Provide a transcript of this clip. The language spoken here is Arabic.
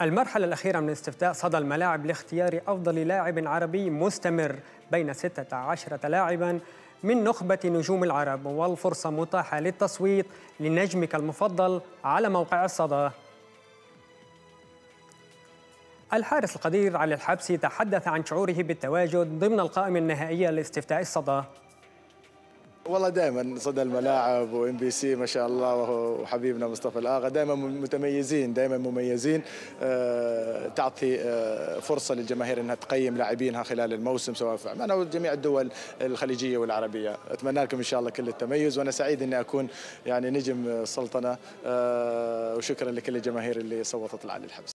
المرحلة الأخيرة من استفتاء صدى الملاعب لاختيار أفضل لاعب عربي مستمر بين 16 لاعبا من نخبة نجوم العرب والفرصة متاحة للتصويت لنجمك المفضل على موقع الصدى. الحارس القدير علي الحبسي تحدث عن شعوره بالتواجد ضمن القائمة النهائية لاستفتاء الصدى. والله دائما صدى الملاعب وام بي سي ما شاء الله وحبيبنا مصطفى الآغا. دائما متميزين دائما مميزين. أه تعطي أه فرصة للجماهير إنها تقيم لاعبينها خلال الموسم سواء في عمان أو جميع الدول الخليجية والعربية. أتمنى لكم إن شاء الله كل التميز وأنا سعيد إني أكون يعني نجم السلطنه أه وشكرا لكل الجماهير اللي صوتت لعلي الحبس.